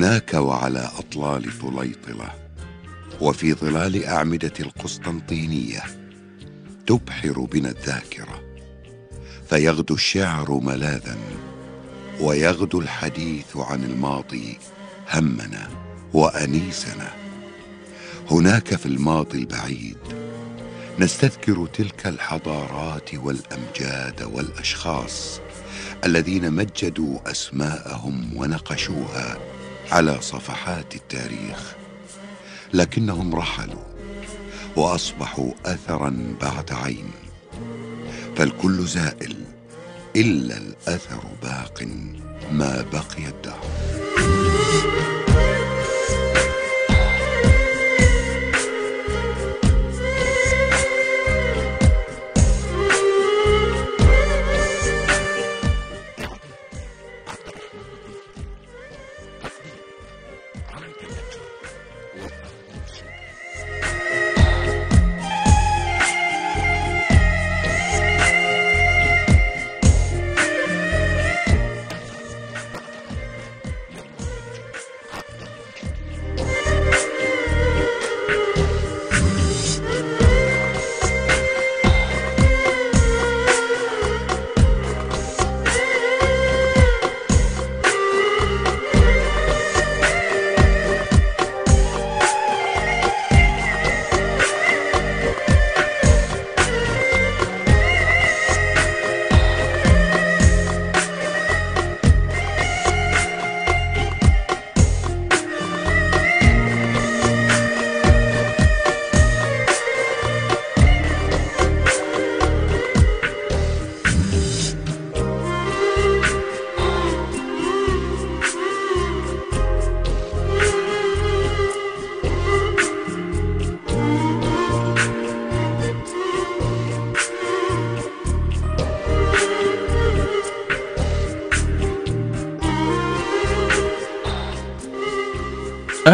هناك وعلى أطلال طليطله وفي ظلال أعمدة القسطنطينية تبحر بنا الذاكرة فيغدو الشعر ملاذا ويغدو الحديث عن الماضي همنا وأنيسنا. هناك في الماضي البعيد نستذكر تلك الحضارات والأمجاد والأشخاص الذين مجدوا أسماءهم ونقشوها على صفحات التاريخ لكنهم رحلوا وأصبحوا اثرا بعد عين فالكل زائل إلا الأثر باق ما بقي الدهر.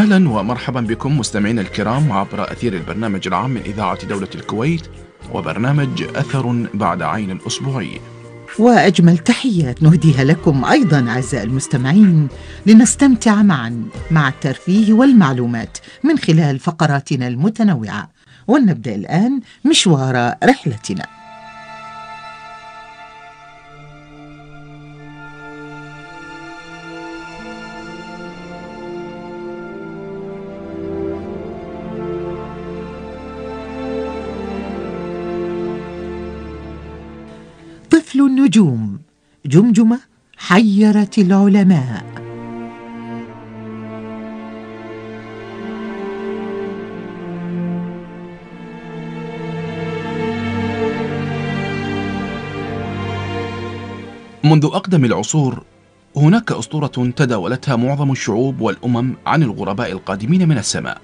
أهلا ومرحبا بكم مستمعينا الكرام عبر أثير البرنامج العام من إذاعة دولة الكويت وبرنامج أثر بعد عين الاسبوعي. وأجمل تحيات نهديها لكم أيضا أعزائي المستمعين لنستمتع معا مع الترفيه والمعلومات من خلال فقراتنا المتنوعة ولنبدأ الآن مشوار رحلتنا. جمجمة حيرت العلماء. منذ أقدم العصور هناك أسطورة تداولتها معظم الشعوب والأمم عن الغرباء القادمين من السماء.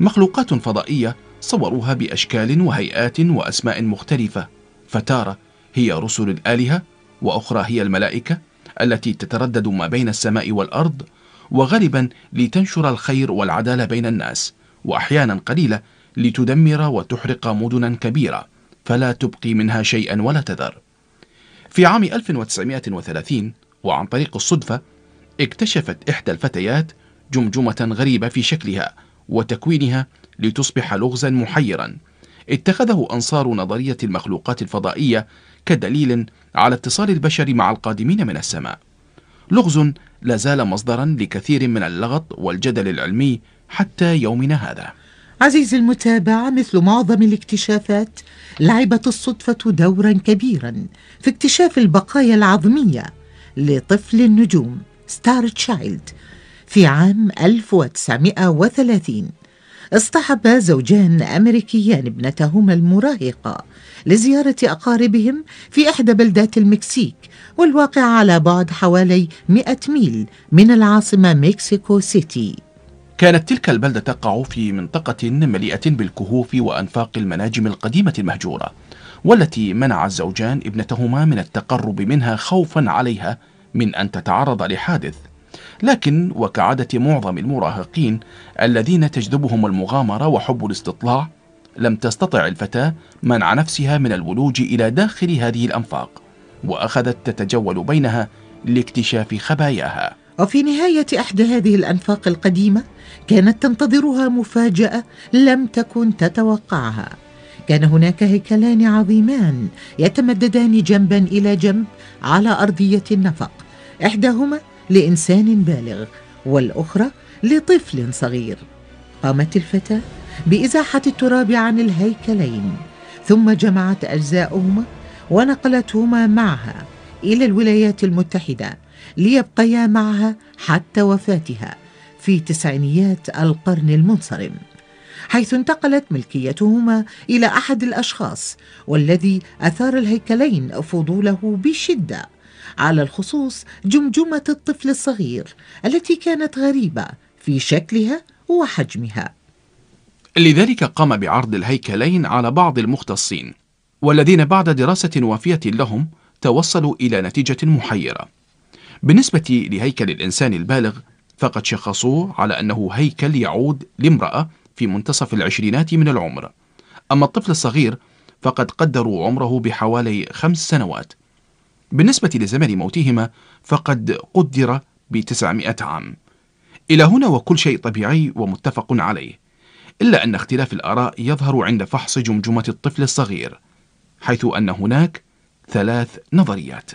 مخلوقات فضائية صوروها بأشكال وهيئات وأسماء مختلفة. فتارة هي رسل الآلهة وأخرى هي الملائكة التي تتردد ما بين السماء والأرض وغالبا لتنشر الخير والعدالة بين الناس وأحيانا قليلة لتدمر وتحرق مدنا كبيرة فلا تبقي منها شيئا ولا تذر. في عام 1930 وعن طريق الصدفة اكتشفت إحدى الفتيات جمجمة غريبة في شكلها وتكوينها لتصبح لغزا محيرا. اتخذه أنصار نظرية المخلوقات الفضائية كدليل على اتصال البشر مع القادمين من السماء. لغز لا زال مصدرا لكثير من اللغط والجدل العلمي حتى يومنا هذا. عزيزي المتابع مثل معظم الاكتشافات لعبت الصدفة دورا كبيرا في اكتشاف البقايا العظمية لطفل النجوم Star Child في عام 1930 اصطحب زوجان أمريكيان ابنتهما المراهقة لزيارة أقاربهم في إحدى بلدات المكسيك والواقع على بعد حوالي 100 ميل من العاصمة مكسيكو سيتي. كانت تلك البلدة تقع في منطقة مليئة بالكهوف وأنفاق المناجم القديمة المهجورة والتي منع الزوجان ابنتهما من التقرب منها خوفا عليها من أن تتعرض لحادث. لكن وكعادة معظم المراهقين الذين تجذبهم المغامرة وحب الاستطلاع لم تستطع الفتاة منع نفسها من الولوج إلى داخل هذه الأنفاق وأخذت تتجول بينها لاكتشاف خباياها. وفي نهاية إحدى هذه الأنفاق القديمة كانت تنتظرها مفاجأة لم تكن تتوقعها. كان هناك هيكلان عظيمان يتمددان جنبا إلى جنب على أرضية النفق إحداهما لإنسان بالغ والأخرى لطفل صغير. قامت الفتاة بإزاحة التراب عن الهيكلين ثم جمعت أجزاءهما ونقلتهما معها إلى الولايات المتحدة ليبقيا معها حتى وفاتها في تسعينيات القرن المنصرم حيث انتقلت ملكيتهما إلى أحد الأشخاص والذي أثار الهيكلين فضوله بشدة على الخصوص جمجمة الطفل الصغير التي كانت غريبة في شكلها وحجمها. لذلك قام بعرض الهيكلين على بعض المختصين والذين بعد دراسة وافية لهم توصلوا إلى نتيجة محيرة. بالنسبة لهيكل الإنسان البالغ فقد شخصوه على أنه هيكل يعود لامرأة في منتصف العشرينات من العمر. أما الطفل الصغير فقد قدروا عمره بحوالي خمس سنوات. بالنسبة لزمن موتهما فقد قدر بتسعمائة عام. إلى هنا وكل شيء طبيعي ومتفق عليه. إلا أن اختلاف الآراء يظهر عند فحص جمجمة الطفل الصغير حيث أن هناك ثلاث نظريات.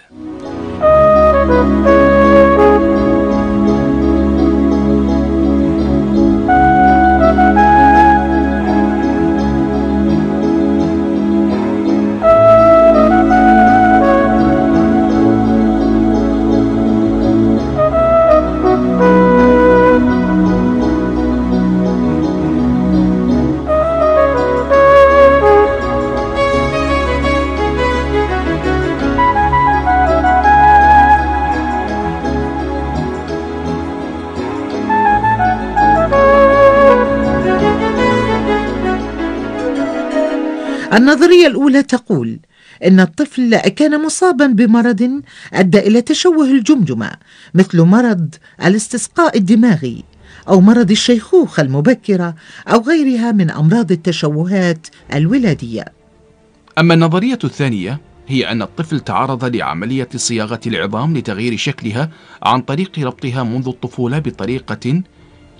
النظرية الأولى تقول إن الطفل كان مصابا بمرض أدى إلى تشوه الجمجمة مثل مرض الاستسقاء الدماغي أو مرض الشيخوخة المبكرة أو غيرها من أمراض التشوهات الولادية. أما النظرية الثانية هي أن الطفل تعرض لعملية صياغة العظام لتغيير شكلها عن طريق ربطها منذ الطفولة بطريقة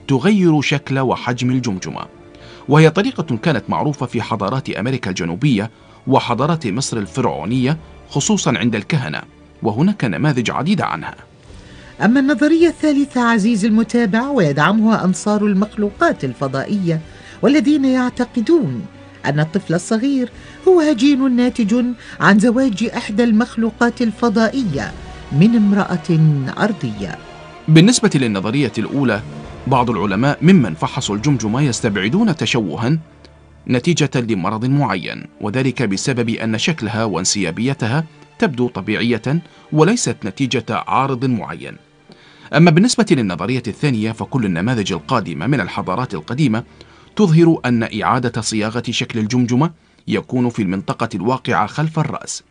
تغير شكل وحجم الجمجمة. وهي طريقة كانت معروفة في حضارات أمريكا الجنوبية وحضارات مصر الفرعونية خصوصا عند الكهنة وهناك نماذج عديدة عنها. أما النظرية الثالثة عزيزي المتابع ويدعمها أنصار المخلوقات الفضائية والذين يعتقدون أن الطفل الصغير هو هجين ناتج عن زواج إحدى المخلوقات الفضائية من امرأة أرضية. بالنسبة للنظرية الأولى بعض العلماء ممن فحصوا الجمجمة يستبعدون تشوها نتيجة لمرض معين وذلك بسبب أن شكلها وانسيابيتها تبدو طبيعية وليست نتيجة عارض معين. أما بالنسبة للنظرية الثانية فكل النماذج القادمة من الحضارات القديمة تظهر أن إعادة صياغة شكل الجمجمة يكون في المنطقة الواقعة خلف الرأس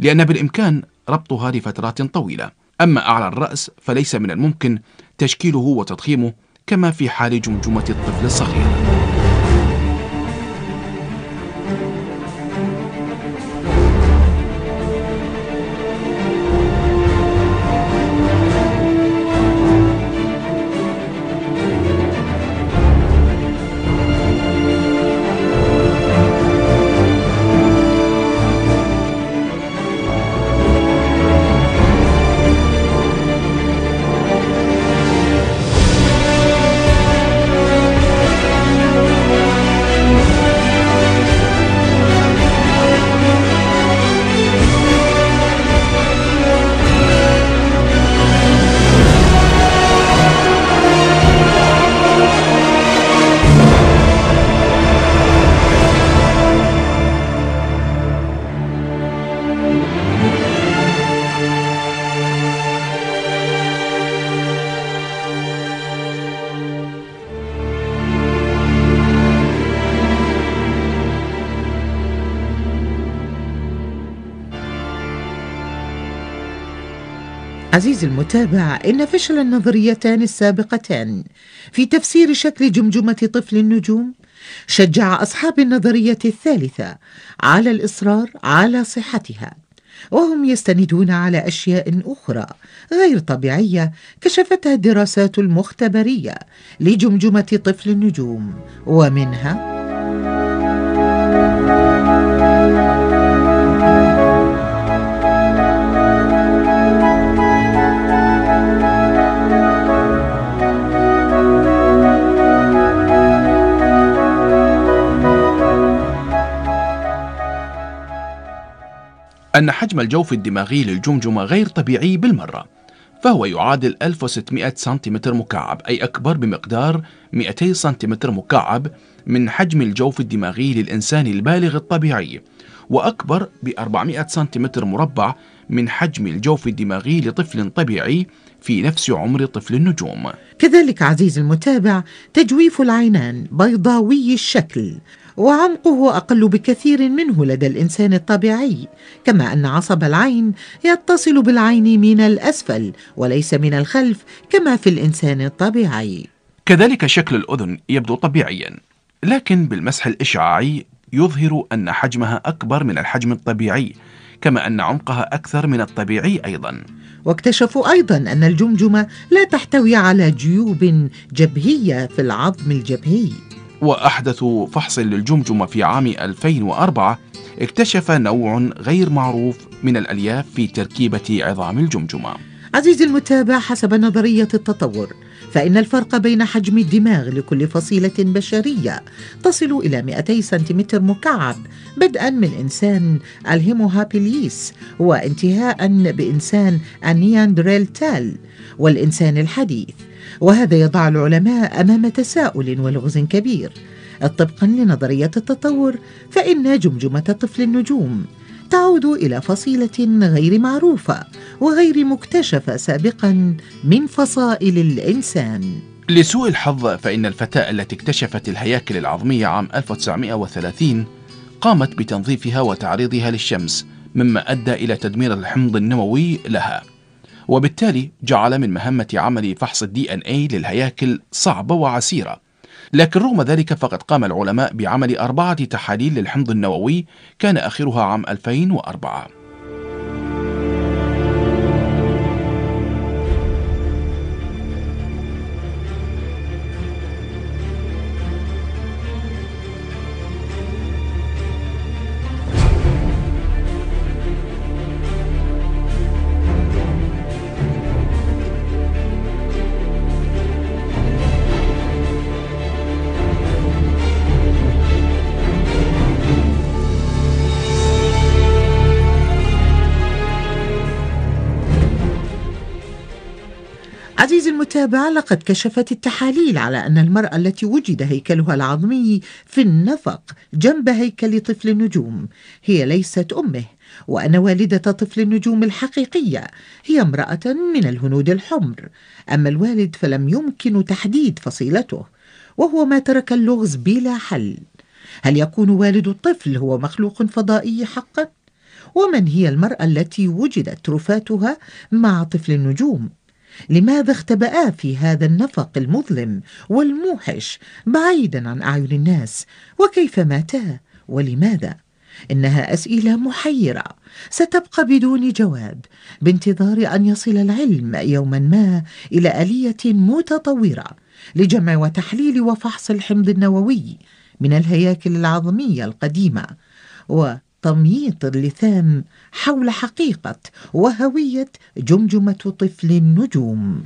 لأن بالإمكان ربطها لفترات طويلة. أما أعلى الرأس فليس من الممكن تشكيله وتضخيمه كما في حال جمجمة الطفل الصغير. عزيزي المتابع إن فشل النظريتان السابقتان في تفسير شكل جمجمة طفل النجوم شجع أصحاب النظرية الثالثة على الإصرار على صحتها وهم يستندون على أشياء أخرى غير طبيعية كشفتها الدراسات المختبرية لجمجمة طفل النجوم ومنها أن حجم الجوف الدماغي للجمجمة غير طبيعي بالمرة فهو يعادل 1600 سنتيمتر مكعب أي أكبر بمقدار 200 سنتيمتر مكعب من حجم الجوف الدماغي للإنسان البالغ الطبيعي وأكبر ب 400 سنتيمتر مربع من حجم الجوف الدماغي لطفل طبيعي في نفس عمر طفل النجوم. كذلك عزيز المتابع تجويف العينان بيضاوي الشكل وعمقه أقل بكثير منه لدى الإنسان الطبيعي كما أن عصب العين يتصل بالعين من الأسفل وليس من الخلف كما في الإنسان الطبيعي. كذلك شكل الأذن يبدو طبيعيا لكن بالمسح الإشعاعي يظهر أن حجمها أكبر من الحجم الطبيعي كما أن عمقها أكثر من الطبيعي أيضا. واكتشفوا أيضا أن الجمجمة لا تحتوي على جيوب جبهية في العظم الجبهي. وأحدث فحص للجمجمة في عام 2004 اكتشف نوع غير معروف من الألياف في تركيبة عظام الجمجمة. عزيزي المتابع حسب نظرية التطور فإن الفرق بين حجم الدماغ لكل فصيلة بشرية تصل إلى 200 سنتيمتر مكعب بدءا من إنسان الهيموهابيليس وانتهاء بإنسان النياندريلتال والإنسان الحديث. وهذا يضع العلماء أمام تساؤل ولغز كبير. طبقا لنظرية التطور فإن جمجمة طفل النجوم تعود إلى فصيلة غير معروفة وغير مكتشفة سابقا من فصائل الإنسان. لسوء الحظ فإن الفتاة التي اكتشفت الهياكل العظمية عام 1930 قامت بتنظيفها وتعريضها للشمس مما أدى إلى تدمير الحمض النووي لها. وبالتالي جعل من مهمة عمل فحص الدي ان اي للهياكل صعبة وعسيرة. لكن رغم ذلك فقد قام العلماء بعمل أربعة تحاليل للحمض النووي كان آخرها عام 2004 عزيزي المتابع لقد كشفت التحاليل على أن المرأة التي وجد هيكلها العظمي في النفق جنب هيكل طفل النجوم هي ليست أمه وأن والدة طفل النجوم الحقيقية هي امرأة من الهنود الحمر أما الوالد فلم يمكن تحديد فصيلته وهو ما ترك اللغز بلا حل هل يكون والد الطفل هو مخلوق فضائي حقا؟ ومن هي المرأة التي وجدت رفاتها مع طفل النجوم؟ لماذا اختبأا في هذا النفق المظلم والموحش بعيدا عن أعين الناس؟ وكيف ماتا؟ ولماذا؟ إنها أسئلة محيرة ستبقى بدون جواب بانتظار أن يصل العلم يوما ما إلى آلية متطورة لجمع وتحليل وفحص الحمض النووي من الهياكل العظمية القديمة. و تمييط اللثام حول حقيقة وهوية جمجمة طفل النجوم.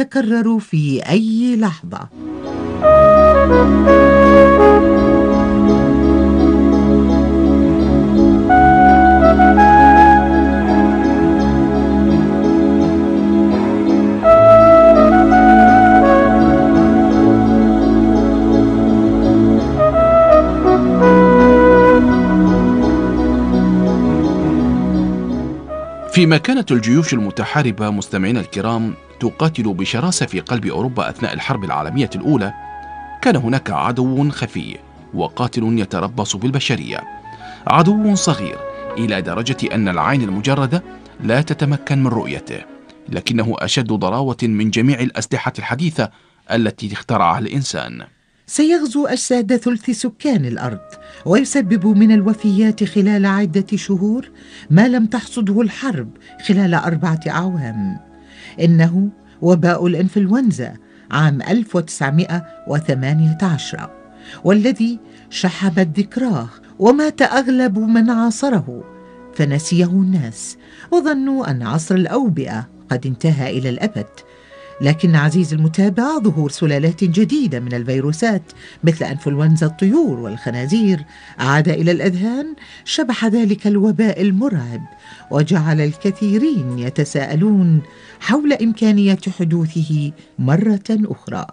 قد يتكرر في أي لحظة. فيما كانت الجيوش المتحاربة مستمعينا الكرام تقاتل بشراسة في قلب أوروبا أثناء الحرب العالمية الأولى. كان هناك عدو خفي وقاتل يتربص بالبشرية. عدو صغير إلى درجة أن العين المجردة لا تتمكن من رؤيته. لكنه أشد ضراوة من جميع الأسلحة الحديثة التي اخترعها الإنسان. سيغزو أجساد ثلث سكان الأرض ويسبب من الوفيات خلال عدة شهور ما لم تحصده الحرب خلال أربعة أعوام. إنه وباء الإنفلونزا عام 1918 والذي شحبت ذكراه ومات أغلب من عاصره فنسيه الناس وظنوا أن عصر الأوبئة قد انتهى إلى الأبد. لكن عزيز المتابع ظهور سلالات جديدة من الفيروسات مثل أنفلونزا الطيور والخنازير عاد إلى الأذهان شبح ذلك الوباء المرعب وجعل الكثيرين يتساءلون حول إمكانية حدوثه مرة أخرى.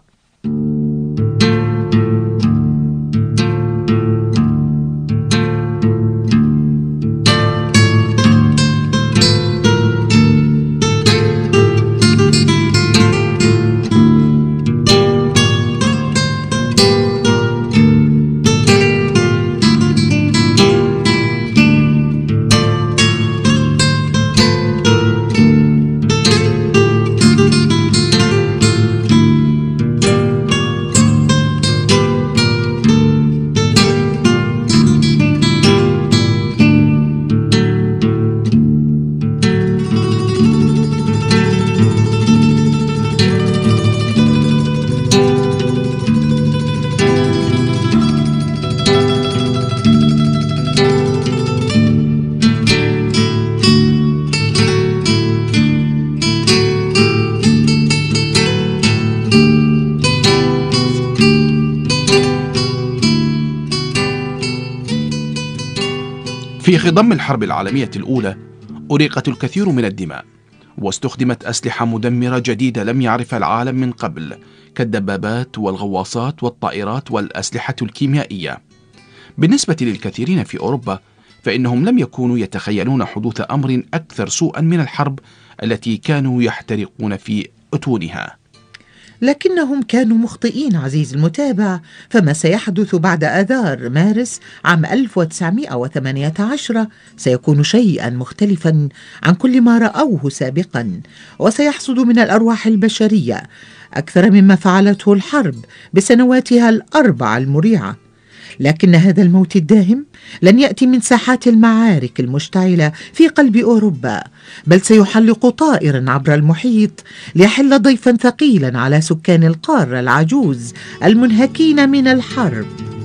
في خضم الحرب العالمية الأولى أريقت الكثير من الدماء واستخدمت أسلحة مدمرة جديدة لم يعرفها العالم من قبل كالدبابات والغواصات والطائرات والأسلحة الكيميائية. بالنسبة للكثيرين في أوروبا فإنهم لم يكونوا يتخيلون حدوث أمر أكثر سوءا من الحرب التي كانوا يحترقون في أتونها. لكنهم كانوا مخطئين عزيز المتابع. فما سيحدث بعد آذار مارس عام 1918 سيكون شيئا مختلفا عن كل ما رأوه سابقا وسيحصد من الأرواح البشرية أكثر مما فعلته الحرب بسنواتها الأربع المريعة. لكن هذا الموت الداهم لن يأتي من ساحات المعارك المشتعلة في قلب أوروبا بل سيحلق طائرا عبر المحيط ليحل ضيفا ثقيلا على سكان القارة العجوز المنهكين من الحرب.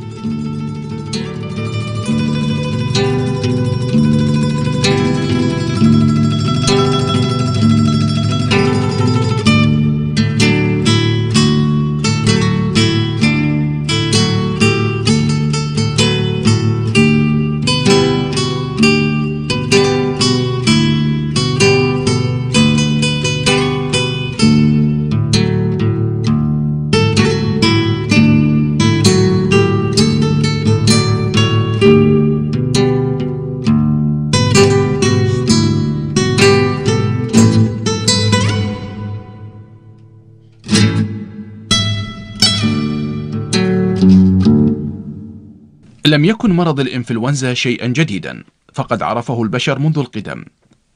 لم يكن مرض الإنفلونزا شيئا جديدا فقد عرفه البشر منذ القدم.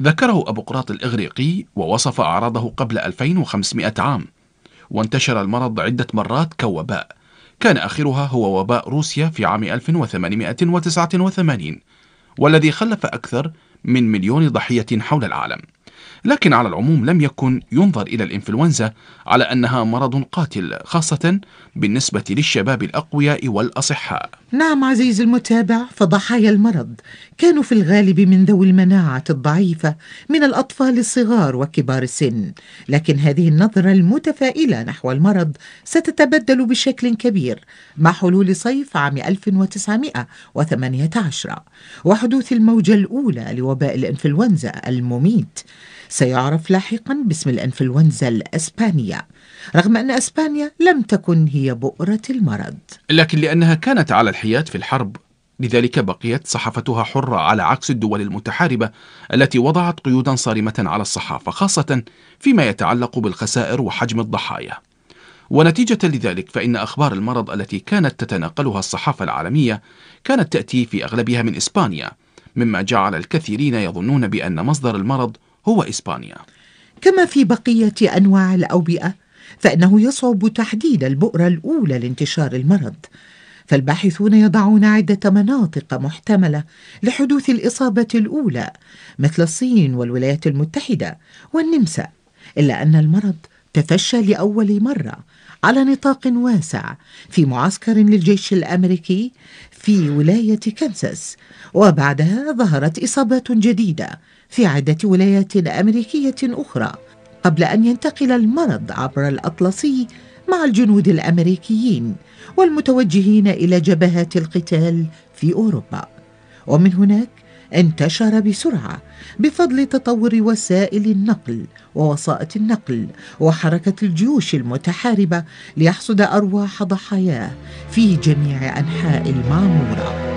ذكره أبو قراط الإغريقي ووصف أعراضه قبل 2500 عام وانتشر المرض عدة مرات كوباء. كان آخرها هو وباء روسيا في عام 1889 والذي خلف أكثر من مليون ضحية حول العالم. لكن على العموم لم يكن ينظر إلى الإنفلونزا على أنها مرض قاتل خاصة بالنسبة للشباب الأقوياء والأصحاء. نعم عزيزي المتابع فضحايا المرض كانوا في الغالب من ذوي المناعة الضعيفة من الأطفال الصغار وكبار السن لكن هذه النظرة المتفائلة نحو المرض ستتبدل بشكل كبير مع حلول صيف عام 1918 وحدوث الموجة الأولى لوباء الإنفلونزا المميت. سيعرف لاحقا باسم الإنفلونزا الأسبانية رغم أن أسبانيا لم تكن هي بؤرة المرض. لكن لأنها كانت على الحياد في الحرب لذلك بقيت صحافتها حرة على عكس الدول المتحاربة التي وضعت قيودا صارمة على الصحافة خاصة فيما يتعلق بالخسائر وحجم الضحايا. ونتيجة لذلك فإن أخبار المرض التي كانت تتناقلها الصحافة العالمية كانت تأتي في أغلبها من إسبانيا مما جعل الكثيرين يظنون بأن مصدر المرض هو إسبانيا. كما في بقية أنواع الأوبئة فإنه يصعب تحديد البؤرة الأولى لانتشار المرض. فالباحثون يضعون عدة مناطق محتملة لحدوث الإصابة الأولى مثل الصين والولايات المتحدة والنمسا إلا أن المرض تفشى لأول مرة على نطاق واسع في معسكر للجيش الأمريكي في ولاية كنساس وبعدها ظهرت إصابات جديدة في عدة ولايات أمريكية أخرى قبل أن ينتقل المرض عبر الأطلسي مع الجنود الأمريكيين والمتوجهين إلى جبهات القتال في أوروبا. ومن هناك انتشر بسرعة بفضل تطور وسائل النقل ووسائط النقل وحركة الجيوش المتحاربة ليحصد أرواح ضحاياه في جميع أنحاء المعمورة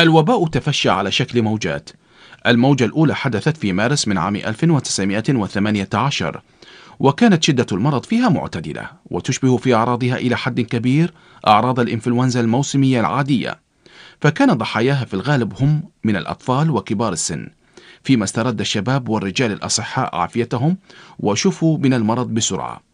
الوباء تفشى على شكل موجات. الموجة الأولى حدثت في مارس من عام 1918 وكانت شدة المرض فيها معتدلة وتشبه في أعراضها إلى حد كبير أعراض الإنفلونزا الموسمية العادية. فكان ضحاياها في الغالب هم من الأطفال وكبار السن. فيما استرد الشباب والرجال الأصحاء عافيتهم وشفوا من المرض بسرعة.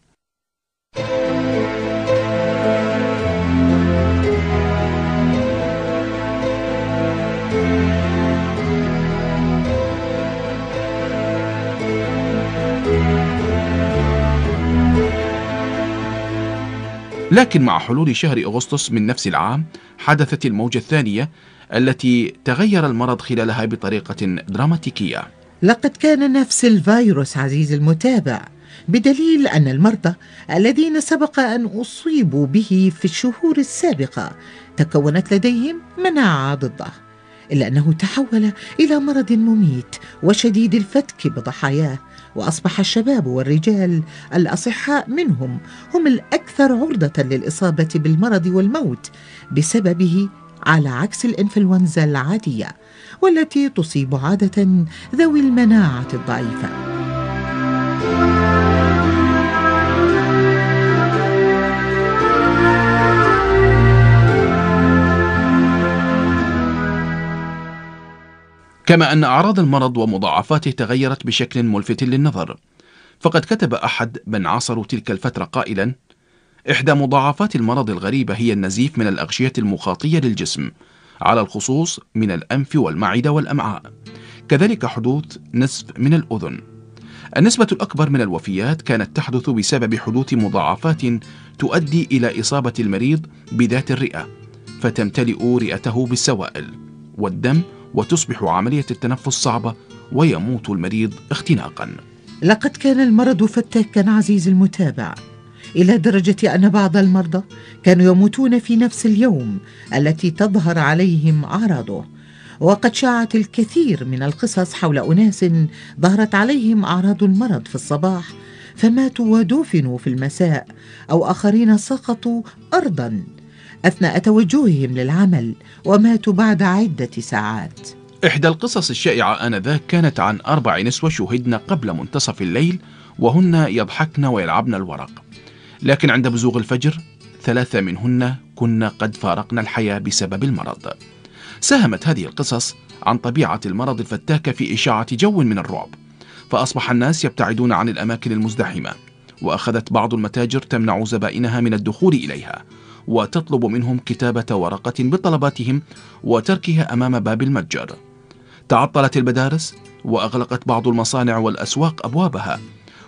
لكن مع حلول شهر أغسطس من نفس العام حدثت الموجة الثانية التي تغير المرض خلالها بطريقة دراماتيكية. لقد كان نفس الفيروس عزيزي المتابع بدليل أن المرضى الذين سبق أن أصيبوا به في الشهور السابقة تكونت لديهم مناعة ضده إلا أنه تحول إلى مرض مميت وشديد الفتك بضحاياه وأصبح الشباب والرجال الأصحاء منهم هم الأكثر عرضة للإصابة بالمرض والموت بسببه على عكس الإنفلونزا العادية والتي تصيب عادة ذوي المناعة الضعيفة. كما أن أعراض المرض ومضاعفاته تغيرت بشكل ملفت للنظر. فقد كتب أحد من عاصروا تلك الفترة قائلا إحدى مضاعفات المرض الغريبة هي النزيف من الأغشية المخاطية للجسم على الخصوص من الأنف والمعدة والأمعاء. كذلك حدوث نزف من الأذن. النسبة الأكبر من الوفيات كانت تحدث بسبب حدوث مضاعفات تؤدي إلى إصابة المريض بذات الرئة فتمتلئ رئته بالسوائل والدم وتصبح عملية التنفس صعبة ويموت المريض اختناقا. لقد كان المرض فتاكا عزيزي المتابع إلى درجة أن بعض المرضى كانوا يموتون في نفس اليوم التي تظهر عليهم أعراضه. وقد شاعت الكثير من القصص حول أناس ظهرت عليهم أعراض المرض في الصباح فماتوا ودفنوا في المساء أو آخرين سقطوا أرضا. أثناء توجههم للعمل وماتوا بعد عدة ساعات. إحدى القصص الشائعة آنذاك كانت عن أربع نسوة شهدن قبل منتصف الليل وهن يضحكن ويلعبن الورق. لكن عند بزوغ الفجر ثلاثة منهن كن قد فارقن الحياة بسبب المرض. ساهمت هذه القصص عن طبيعة المرض الفتاكة في إشاعة جو من الرعب. فأصبح الناس يبتعدون عن الأماكن المزدحمة وأخذت بعض المتاجر تمنع زبائنها من الدخول إليها. وتطلب منهم كتابة ورقة بطلباتهم وتركها أمام باب المتجر. تعطلت المدارس وأغلقت بعض المصانع والأسواق أبوابها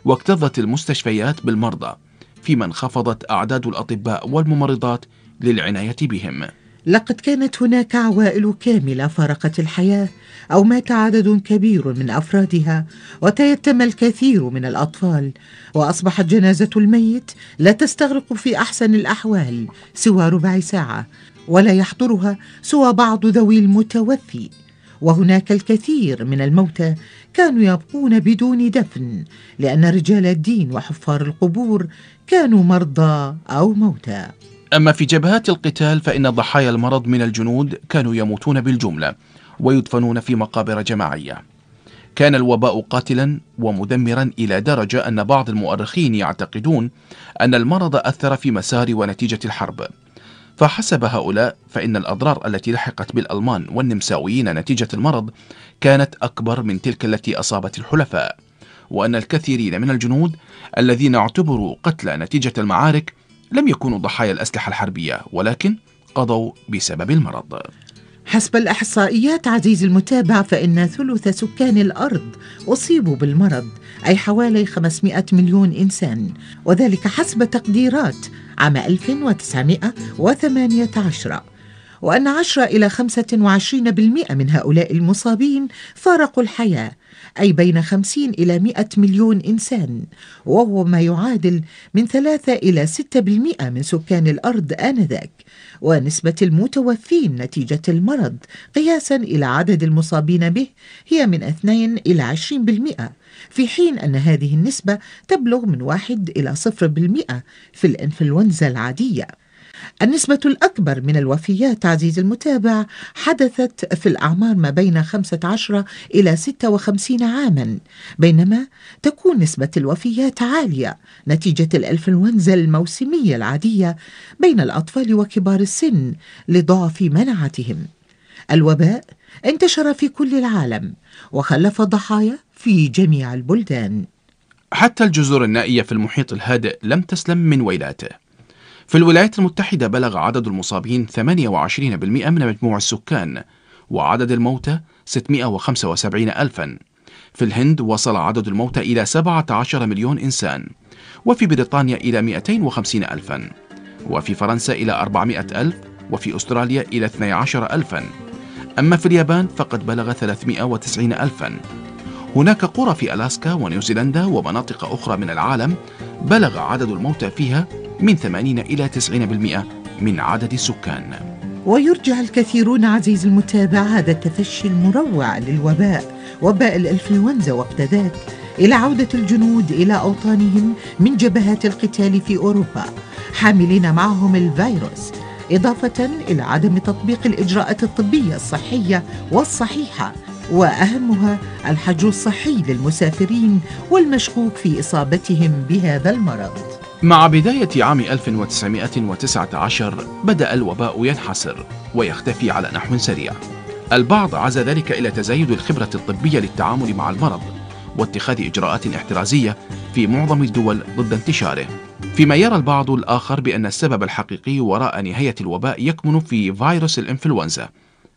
واكتظت المستشفيات بالمرضى فيما انخفضت أعداد الأطباء والممرضات للعناية بهم. لقد كانت هناك عوائل كاملة فارقت الحياة أو مات عدد كبير من أفرادها وتيتم الكثير من الأطفال وأصبحت جنازة الميت لا تستغرق في أحسن الأحوال سوى ربع ساعة ولا يحضرها سوى بعض ذوي المتوفي وهناك الكثير من الموتى كانوا يبقون بدون دفن لأن رجال الدين وحفار القبور كانوا مرضى أو موتى. أما في جبهات القتال فإن ضحايا المرض من الجنود كانوا يموتون بالجملة ويدفنون في مقابر جماعية. كان الوباء قاتلا ومدمرا إلى درجة أن بعض المؤرخين يعتقدون أن المرض أثر في مسار ونتيجة الحرب. فحسب هؤلاء فإن الأضرار التي لحقت بالألمان والنمساويين نتيجة المرض كانت أكبر من تلك التي أصابت الحلفاء وأن الكثيرين من الجنود الذين اعتبروا قتلى نتيجة المعارك لم يكونوا ضحايا الأسلحة الحربية ولكن قضوا بسبب المرض. حسب الإحصائيات عزيزي المتابع فإن ثلث سكان الأرض أصيبوا بالمرض أي حوالي 500 مليون إنسان وذلك حسب تقديرات عام 1918 وأن 10 إلى 25% من هؤلاء المصابين فارقوا الحياة. أي بين 50 إلى 100 مليون إنسان وهو ما يعادل من 3 إلى 6% من سكان الأرض آنذاك. ونسبة المتوفين نتيجة المرض قياسا إلى عدد المصابين به هي من 2 إلى 20% في حين أن هذه النسبة تبلغ من 1 إلى 0% في الإنفلونزا العادية. النسبة الأكبر من الوفيات عزيزي المتابع حدثت في الأعمار ما بين 15 إلى 56 عاما بينما تكون نسبة الوفيات عالية نتيجة الإنفلونزا الموسمية العادية بين الأطفال وكبار السن لضعف مناعتهم. الوباء انتشر في كل العالم وخلف ضحايا في جميع البلدان. حتى الجزر النائية في المحيط الهادئ لم تسلم من ويلاته. في الولايات المتحدة بلغ عدد المصابين 28% من مجموع السكان وعدد الموتى 675 ألفا. في الهند وصل عدد الموتى إلى 17 مليون إنسان وفي بريطانيا إلى 250 ألفا وفي فرنسا إلى 400 ألف وفي أستراليا إلى 12 ألفا. أما في اليابان فقد بلغ 390 ألفا. هناك قرى في ألاسكا ونيوزيلندا ومناطق أخرى من العالم بلغ عدد الموتى فيها من 80 إلى 90% من عدد السكان ويرجع الكثيرون عزيز المتابع هذا التفشي المروع للوباء وباء الإنفلونزا وقت ذاك إلى عودة الجنود إلى أوطانهم من جبهات القتال في أوروبا حاملين معهم الفيروس إضافة إلى عدم تطبيق الإجراءات الطبية الصحية والصحيحة وأهمها الحجر الصحي للمسافرين والمشكوك في إصابتهم بهذا المرض. مع بداية عام 1919 بدأ الوباء ينحسر ويختفي على نحو سريع. البعض عزى ذلك إلى تزايد الخبرة الطبية للتعامل مع المرض واتخاذ إجراءات احترازية في معظم الدول ضد انتشاره. فيما يرى البعض الآخر بأن السبب الحقيقي وراء نهاية الوباء يكمن في فيروس الإنفلونزا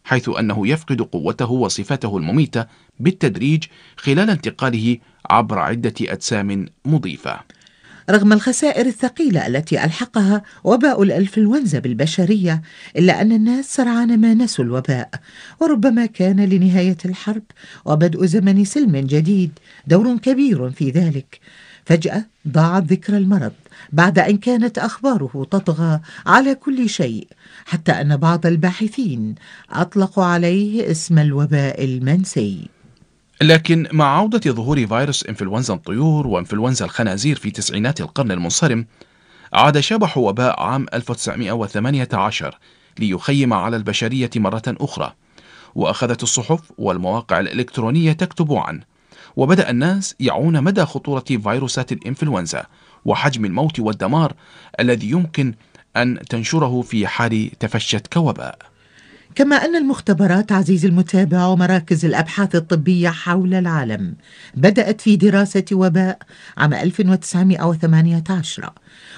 حيث أنه يفقد قوته وصفاته المميتة بالتدريج خلال انتقاله عبر عدة أجسام مضيفة. رغم الخسائر الثقيلة التي ألحقها وباء الإنفلونزا بالبشرية إلا أن الناس سرعان ما نسوا الوباء. وربما كان لنهاية الحرب وبدء زمن سلم جديد دور كبير في ذلك. فجأة ضاعت ذكر المرض بعد أن كانت أخباره تطغى على كل شيء حتى أن بعض الباحثين أطلقوا عليه اسم الوباء المنسي. لكن مع عودة ظهور فيروس إنفلونزا الطيور وإنفلونزا الخنازير في تسعينات القرن المنصرم عاد شبح وباء عام 1918 ليخيم على البشرية مرة أخرى. وأخذت الصحف والمواقع الإلكترونية تكتب عنه. وبدأ الناس يعون مدى خطورة فيروسات الإنفلونزا وحجم الموت والدمار الذي يمكن أن تنشره في حال تفشت كوباء. كما أن المختبرات عزيزي المتابع ومراكز الأبحاث الطبية حول العالم بدأت في دراسة وباء عام 1918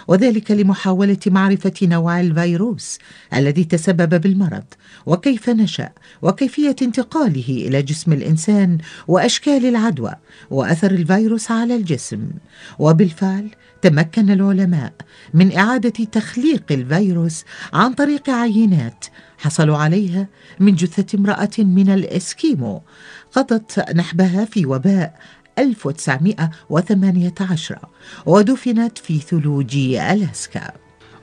وذلك لمحاولة معرفة نوع الفيروس الذي تسبب بالمرض وكيف نشأ وكيفية انتقاله إلى جسم الإنسان وأشكال العدوى وأثر الفيروس على الجسم. وبالفعل تمكن العلماء من إعادة تخليق الفيروس عن طريق عينات حصلوا عليها من جثة امرأة من الإسكيمو. قضت نحبها في وباء 1918 ودفنت في ثلوج ألاسكا.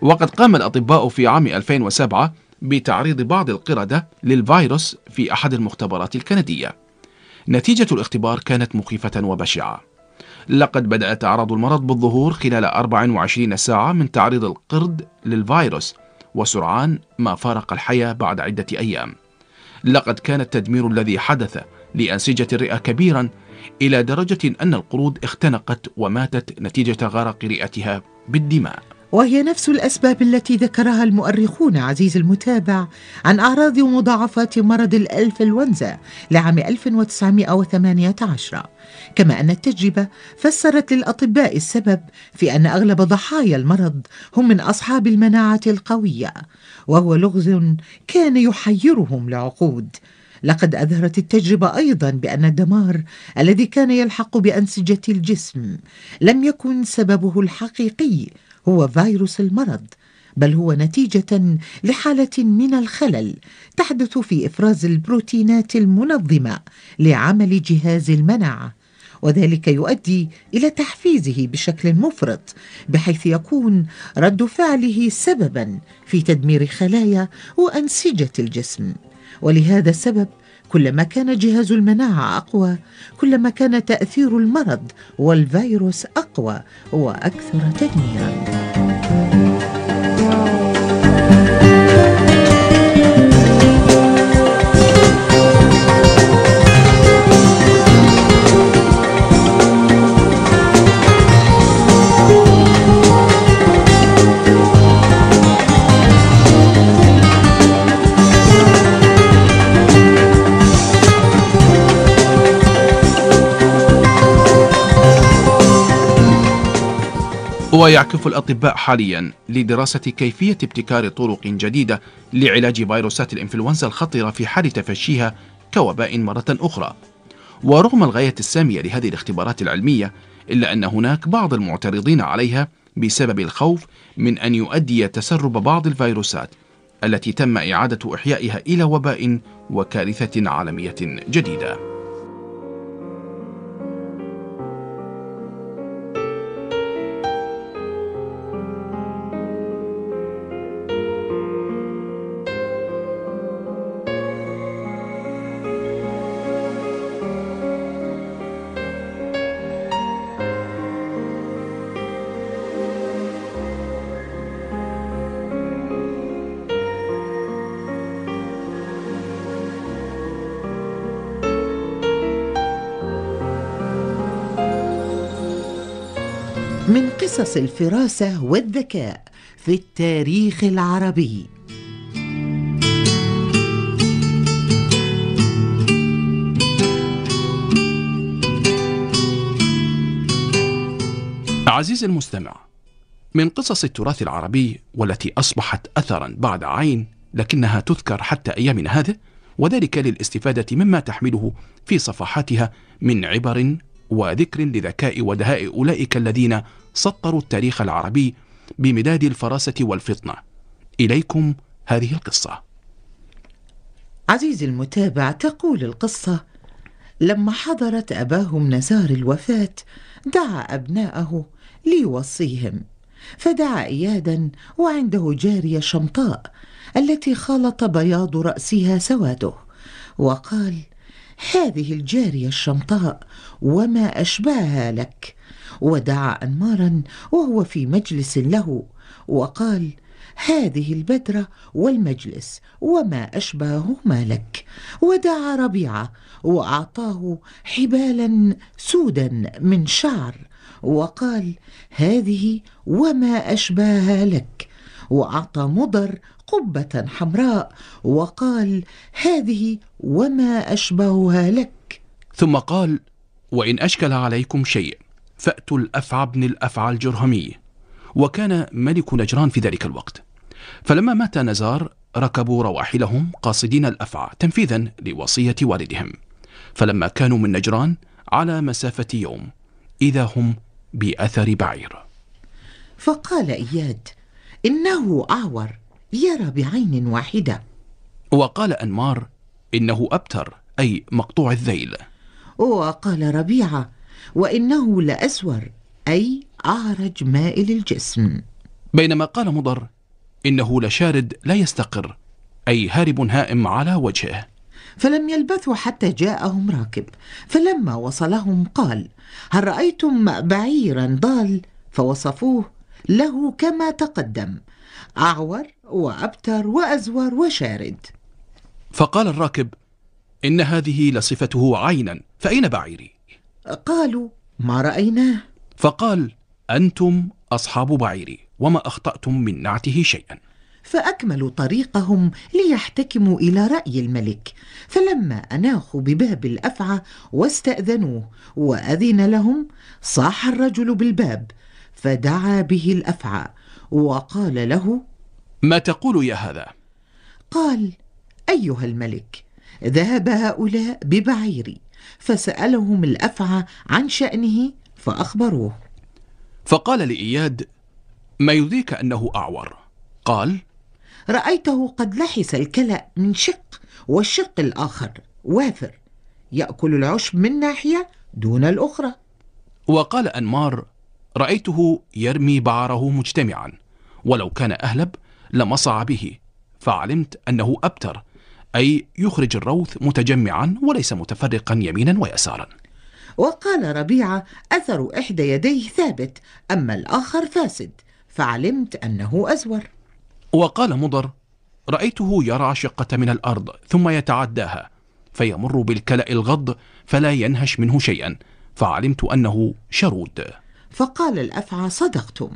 وقد قام الأطباء في عام 2007 بتعريض بعض القردة للفيروس في أحد المختبرات الكندية. نتيجة الاختبار كانت مخيفة وبشعة. لقد بدأت أعراض المرض بالظهور خلال 24 ساعة من تعريض القرد للفيروس وسرعان ما فارق الحياة بعد عدة أيام. لقد كان التدمير الذي حدث لأنسجة الرئة كبيرا إلى درجة أن القرود اختنقت وماتت نتيجة غرق رئتها بالدماء. وهي نفس الأسباب التي ذكرها المؤرخون عزيز المتابع عن أعراض ومضاعفات مرض الإنفلونزا لعام 1918 كما أن التجربة فسرت للأطباء السبب في أن أغلب ضحايا المرض هم من أصحاب المناعة القوية وهو لغز كان يحيرهم لعقود لقد أظهرت التجربة أيضا بأن الدمار الذي كان يلحق بأنسجة الجسم لم يكن سببه الحقيقي هو فيروس المرض بل هو نتيجة لحالة من الخلل تحدث في إفراز البروتينات المنظمة لعمل جهاز المناعة. وذلك يؤدي إلى تحفيزه بشكل مفرط بحيث يكون رد فعله سببا في تدمير خلايا وأنسجة الجسم. ولهذا السبب كلما كان جهاز المناعة أقوى كلما كان تأثير المرض والفيروس أقوى وأكثر تدميرا. ويعكف الأطباء حاليا لدراسة كيفية ابتكار طرق جديدة لعلاج فيروسات الإنفلونزا الخطرة في حال تفشيها كوباء مرة أخرى. ورغم الغاية السامية لهذه الاختبارات العلمية إلا أن هناك بعض المعترضين عليها بسبب الخوف من أن يؤدي تسرب بعض الفيروسات التي تم إعادة إحيائها إلى وباء وكارثة عالمية جديدة. قصص الفراسة والذكاء في التاريخ العربي. عزيزي المستمع من قصص التراث العربي والتي أصبحت أثرا بعد عين لكنها تذكر حتى أيامنا هذه وذلك للاستفادة مما تحمله في صفحاتها من عبر وذكر لذكاء ودهاء أولئك الذين سطروا التاريخ العربي بمداد الفراسة والفطنة. إليكم هذه القصة. عزيزي المتابع تقول القصة لما حضرت أباهم نزار الوفاة دعا أبناءه ليوصيهم. فدعا إيادا وعنده جارية شمطاء التي خالط بياض رأسها سواده. وقال هذه الجارية الشمطاء وما أشباهها لك. ودعا أنمارا وهو في مجلس له وقال هذه البدرة والمجلس وما أشباههما لك. ودعا ربيعة وأعطاه حبالا سودا من شعر وقال هذه وما أشباهها لك. وأعطى مضر قبة حمراء وقال هذه وما أشبهها لك. ثم قال وإن أشكل عليكم شيء فأتوا الأفعى بن الأفعى الجرهمي وكان ملك نجران في ذلك الوقت. فلما مات نزار ركبوا رواحلهم قاصدين الأفعى تنفيذا لوصية والدهم. فلما كانوا من نجران على مسافة يوم إذا هم بأثر بعير. فقال إياد إنه أعور يرى بعين واحدة. وقال أنمار إنه أبتر أي مقطوع الذيل. وقال ربيعة وإنه لأسور أي أعرج مائل الجسم. بينما قال مضر إنه لشارد لا يستقر أي هارب هائم على وجهه. فلم يلبثوا حتى جاءهم راكب فلما وصلهم قال هل رأيتم بعيرا ضال؟ فوصفوه له كما تقدم أعور وأبتر وأزور وشارد. فقال الراكب إن هذه لصفته عينا فأين بعيري؟ قالوا ما رأيناه. فقال أنتم أصحاب بعيري وما أخطأتم من نعته شيئا. فأكملوا طريقهم ليحتكموا إلى رأي الملك. فلما أناخوا بباب الأفعى واستأذنوه وأذن لهم صاح الرجل بالباب فدعا به الأفعى وقال له ما تقول يا هذا؟ قال أيها الملك ذهب هؤلاء ببعيري. فسألهم الأفعى عن شأنه فأخبروه. فقال لإياد ما يدريك أنه أعور؟ قال رأيته قد لحس الكلأ من شق والشق الآخر وافر يأكل العشب من ناحية دون الأخرى. وقال أنمار رأيته يرمي بعره مجتمعا ولو كان أهلب لمصع به فعلمت أنه أبتر أي يخرج الروث متجمعا وليس متفرقا يمينا ويسارا. وقال ربيعة أثر إحدى يديه ثابت أما الآخر فاسد فعلمت أنه أزور. وقال مضر رأيته يرعى شقة من الأرض ثم يتعداها فيمر بالكلأ الغض فلا ينهش منه شيئا فعلمت أنه شرود. فقال الأفعى صدقتم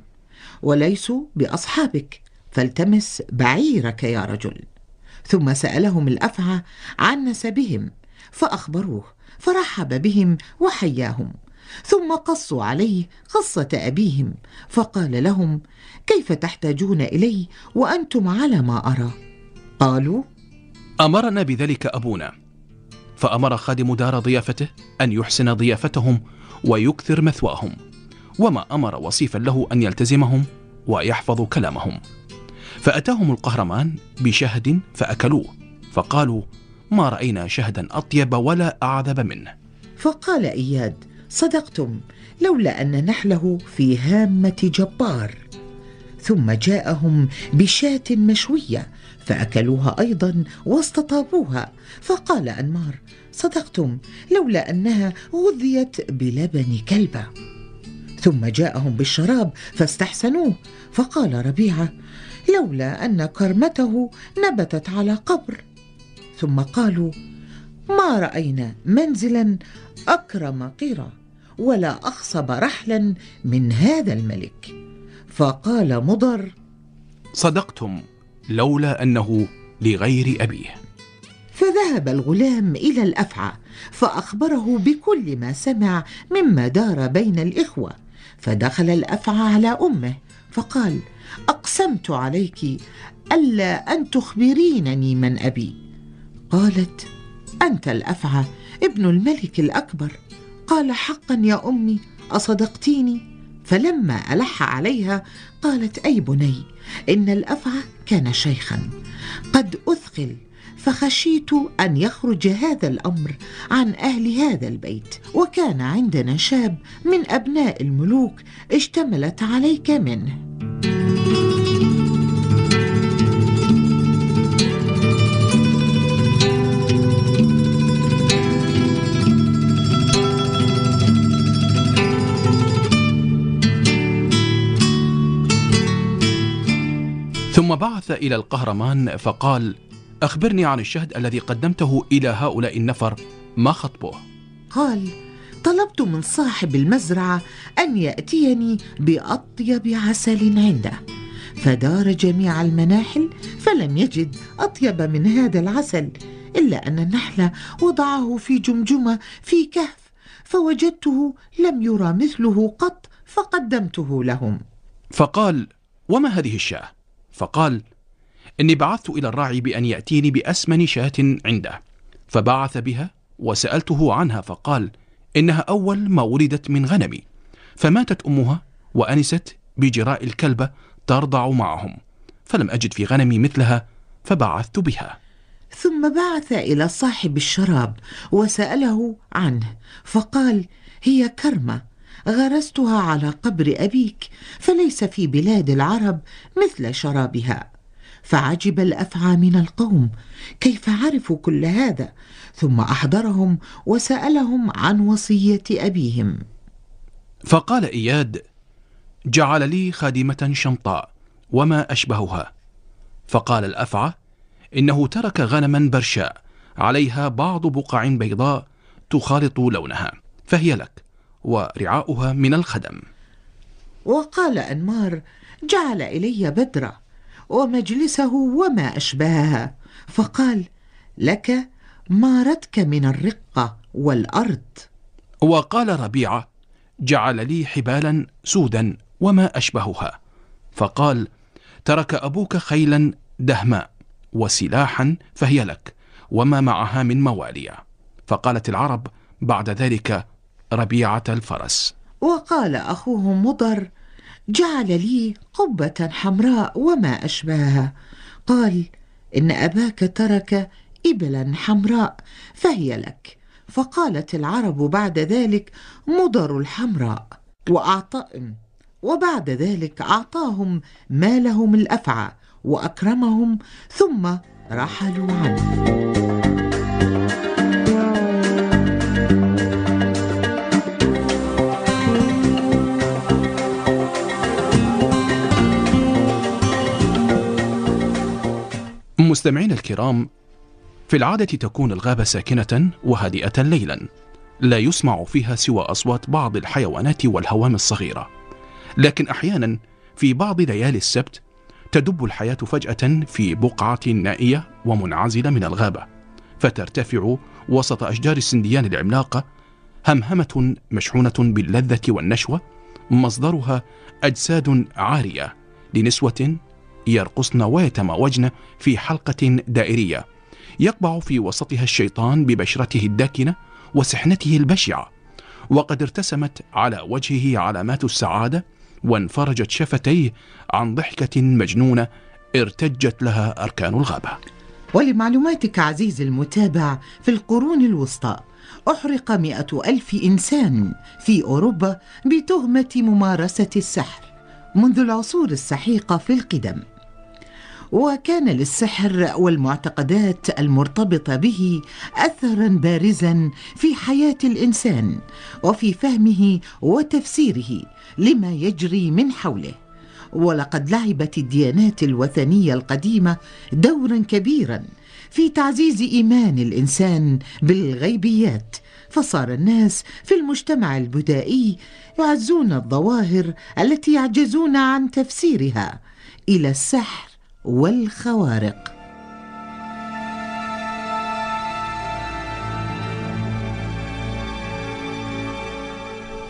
وليسوا بأصحابك فالتمس بعيرك يا رجل. ثم سألهم الأفعى عن نسبهم فأخبروه فرحب بهم وحياهم ثم قصوا عليه قصة أبيهم فقال لهم كيف تحتاجون إلي وأنتم على ما أرى؟ قالوا أمرنا بذلك أبونا فأمر خادم دار ضيافته أن يحسن ضيافتهم ويكثر مثواهم وما أمر وصيفا له أن يلتزمهم ويحفظ كلامهم. فأتاهم القهرمان بشهد فأكلوه فقالوا ما رأينا شهدا أطيب ولا أعذب منه. فقال إياد صدقتم لولا أن نحله في هامة جبار. ثم جاءهم بشاة مشوية فأكلوها أيضا واستطابوها فقال أنمار صدقتم لولا أنها غذيت بلبن كلبة. ثم جاءهم بالشراب فاستحسنوه فقال ربيعة لولا أن كرمته نبتت على قبر. ثم قالوا ما رأينا منزلا أكرم قرى ولا أخصب رحلا من هذا الملك. فقال مضر صدقتم لولا أنه لغير أبيه. فذهب الغلام إلى الأفعى فأخبره بكل ما سمع مما دار بين الإخوة. فدخل الأفعى على أمه فقال أقسمت عليك ألا أن تخبرينني من أبي. قالت أنت الأفعى ابن الملك الأكبر. قال حقا يا أمي أصدقتيني؟ فلما ألح عليها قالت أي بني إن الأفعى كان شيخا. قد أثقل فخشيت أن يخرج هذا الأمر عن أهل هذا البيت. وكان عندنا شاب من أبناء الملوك اشتملت عليك منه. ثم بعث إلى القهرمان فقال أخبرني عن الشهد الذي قدمته إلى هؤلاء النفر ما خطبه؟ قال طلبت من صاحب المزرعة أن يأتيني بأطيب عسل عنده. فدار جميع المناحل فلم يجد أطيب من هذا العسل إلا أن النحل وضعه في جمجمة في كهف فوجدته لم يرى مثله قط فقدمته لهم. فقال وما هذه الشاة؟ فقال إني بعثت إلى الراعي بأن يأتيني بأسمن شاة عنده. فبعث بها وسألته عنها فقال إنها أول ما ولدت من غنمي. فماتت أمها وأنست بجراء الكلبة ترضع معهم فلم أجد في غنمي مثلها فبعثت بها. ثم بعث إلى صاحب الشراب وسأله عنه فقال هي كرمة. غرستها على قبر أبيك فليس في بلاد العرب مثل شرابها. فعجب الأفعى من القوم كيف عرفوا كل هذا؟ ثم أحضرهم وسألهم عن وصية أبيهم. فقال إياد جعل لي خادمة شمطاء وما أشبهها. فقال الأفعى إنه ترك غنما برشاء عليها بعض بقع بيضاء تخالط لونها فهي لك. ورعاؤها من الخدم. وقال أنمار جعل إلي بدرة ومجلسه وما أشبهها فقال لك مارتك من الرقة والأرض. وقال ربيعة جعل لي حبالا سودا وما أشبهها. فقال ترك أبوك خيلا دهماء وسلاحا فهي لك وما معها من موالية فقالت العرب بعد ذلك ربيعة الفرس. وقال أخوه مضر جعل لي قبة حمراء وما أشبهها قال إن أباك ترك إبلا حمراء فهي لك. فقالت العرب بعد ذلك مضر الحمراء. وأعطاهم وبعد ذلك أعطاهم مالهم الأفعى وأكرمهم ثم رحلوا عنه. مستمعين الكرام في العادة تكون الغابة ساكنة وهادئة ليلا لا يسمع فيها سوى أصوات بعض الحيوانات والهوام الصغيرة. لكن أحيانا في بعض ليالي السبت تدب الحياة فجأة في بقعة نائية ومنعزلة من الغابة فترتفع وسط أشجار السنديان العملاقة همهمة مشحونة باللذة والنشوة مصدرها أجساد عارية لنسوة يرقصن ويتماوجن في حلقة دائرية. يقبع في وسطها الشيطان ببشرته الداكنة وسحنته البشعة. وقد ارتسمت على وجهه علامات السعادة وانفرجت شفتيه عن ضحكة مجنونة ارتجت لها أركان الغابة. ولمعلوماتك عزيزي المتابع في القرون الوسطى أحرق مئة ألف إنسان في أوروبا بتهمة ممارسة السحر منذ العصور السحيقة في القدم. وكان للسحر والمعتقدات المرتبطة به اثرا بارزا في حياة الإنسان وفي فهمه وتفسيره لما يجري من حوله. ولقد لعبت الديانات الوثنية القديمة دورا كبيرا في تعزيز إيمان الإنسان بالغيبيات فصار الناس في المجتمع البدائي يعزون الظواهر التي يعجزون عن تفسيرها إلى السحر. والخوارق.